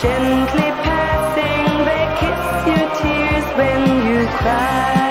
Gently passing, they kiss your tears when you cry.